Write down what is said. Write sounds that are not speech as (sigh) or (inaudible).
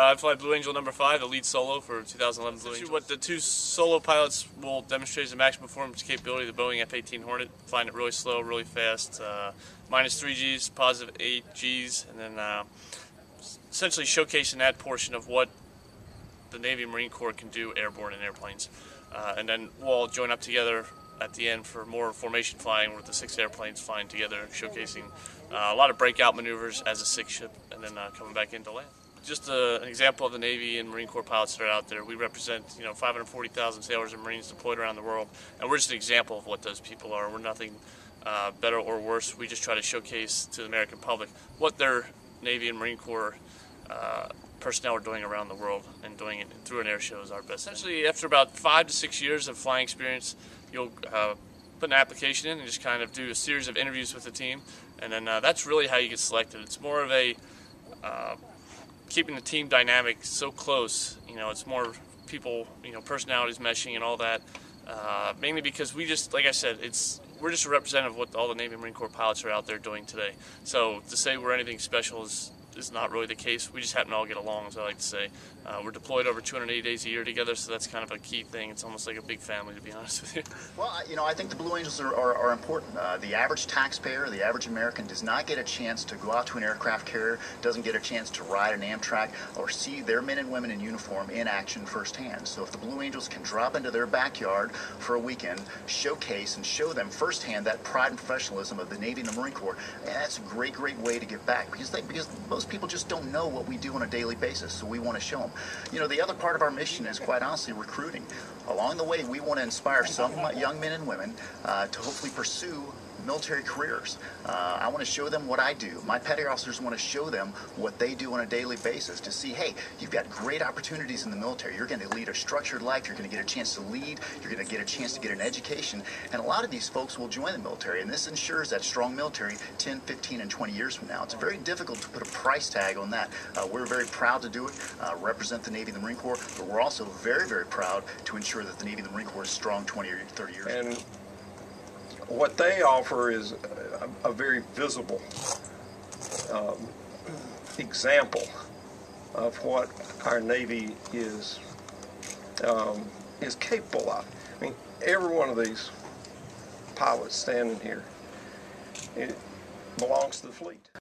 Uh, I fly Blue Angel number five, the lead solo for 2011 Blue Angel. What the two solo pilots will demonstrate is the maximum performance capability of the Boeing F-18 Hornet. Flying it really slow, really fast, uh, minus three Gs, positive eight Gs, and then uh, essentially showcasing that portion of what the Navy and Marine Corps can do airborne in airplanes. Uh, and then we'll all join up together at the end for more formation flying with the six airplanes flying together, showcasing uh, a lot of breakout maneuvers as a six ship, and then uh, coming back into land. Just uh, an example of the Navy and Marine Corps pilots that are out there. We represent, you know, 540,000 sailors and Marines deployed around the world, and we're just an example of what those people are. We're nothing uh, better or worse. We just try to showcase to the American public what their Navy and Marine Corps uh, personnel are doing around the world and doing it through an air show is our best. Essentially, after about five to six years of flying experience, you'll uh, put an application in and just kind of do a series of interviews with the team, and then uh, that's really how you get selected. It's more of a uh, keeping the team dynamic so close. You know, it's more people, you know, personalities meshing and all that. Uh, mainly because we just, like I said, it's we're just a representative of what all the Navy Marine Corps pilots are out there doing today. So to say we're anything special is is not really the case. We just happen to all get along, as I like to say. Uh, we're deployed over 280 days a year together, so that's kind of a key thing. It's almost like a big family, to be (laughs) honest with you. Well, you know, I think the Blue Angels are, are, are important. Uh, the average taxpayer, the average American, does not get a chance to go out to an aircraft carrier, doesn't get a chance to ride an amtrac, or see their men and women in uniform in action firsthand. So if the Blue Angels can drop into their backyard for a weekend, showcase and show them firsthand that pride and professionalism of the Navy and the Marine Corps, that's a great, great way to give back because they, because most people just don't know what we do on a daily basis, so we want to show them. You know, the other part of our mission is quite honestly recruiting. Along the way, we want to inspire some young men and women uh, to hopefully pursue military careers. Uh, I want to show them what I do. My petty officers want to show them what they do on a daily basis to see, hey, you've got great opportunities in the military. You're going to lead a structured life. You're going to get a chance to lead. You're going to get a chance to get an education. And a lot of these folks will join the military. And this ensures that strong military 10, 15, and 20 years from now. It's very difficult to put a price tag on that. Uh, we're very proud to do it, uh, represent the Navy and the Marine Corps, but we're also very, very proud to ensure that the Navy and the Marine Corps is strong 20 or 30 years. And what they offer is a, a very visible um, example of what our Navy is um, is capable of. I mean, every one of these pilots standing here it belongs to the fleet.